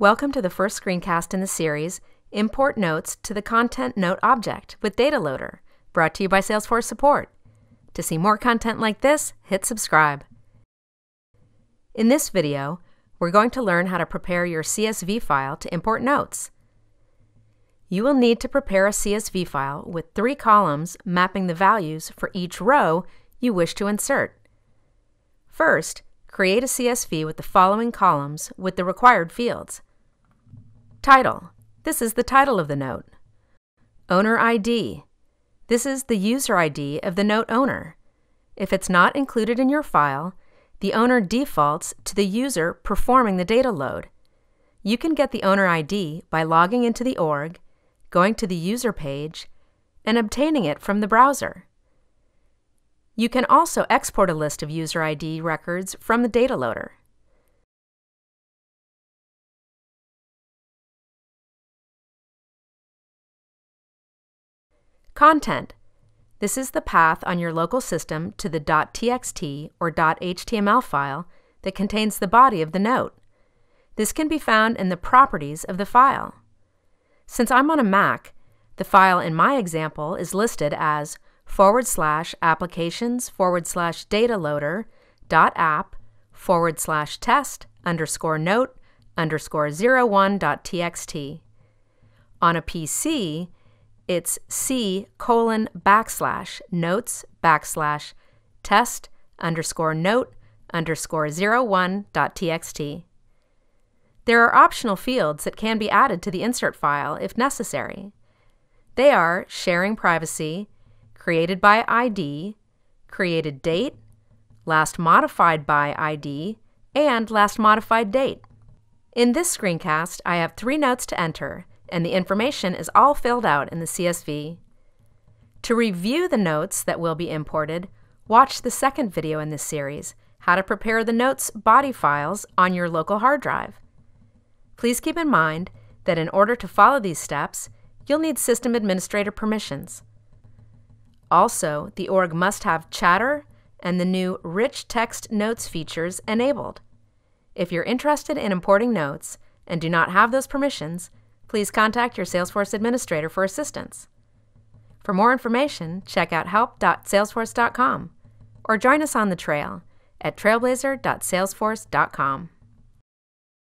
Welcome to the first screencast in the series, Import Notes to the Content Note Object with Data Loader, brought to you by Salesforce Support. To see more content like this, hit subscribe. In this video, we're going to learn how to prepare your CSV file to import notes. You will need to prepare a CSV file with three columns mapping the values for each row you wish to insert. First, create a CSV with the following columns with the required fields. Title. This is the title of the note. Owner ID. This is the user ID of the note owner. If it's not included in your file, the owner defaults to the user performing the data load. You can get the owner ID by logging into the org, going to the user page, and obtaining it from the browser. You can also export a list of user ID records from the data loader. Content. This is the path on your local system to the .txt or .html file that contains the body of the note. This can be found in the properties of the file. Since I'm on a Mac, the file in my example is listed as forward slash applications forward slash data loader dot app forward slash test underscore note underscore 01 dot txt. On a PC, it's C colon backslash notes backslash test underscore note underscore 01 dot txt. There are optional fields that can be added to the insert file if necessary. They are sharing privacy, created by ID, created date, last modified by ID, and last modified date. In this screencast, I have three notes to enter and the information is all filled out in the CSV. To review the notes that will be imported, watch the second video in this series, How to Prepare the Notes body files on your local hard drive. Please keep in mind that in order to follow these steps, you'll need system administrator permissions. Also, the org must have Chatter and the new Rich Text Notes features enabled. If you're interested in importing notes and do not have those permissions, please contact your Salesforce administrator for assistance. For more information, check out help.salesforce.com or join us on the trail at trailblazer.salesforce.com.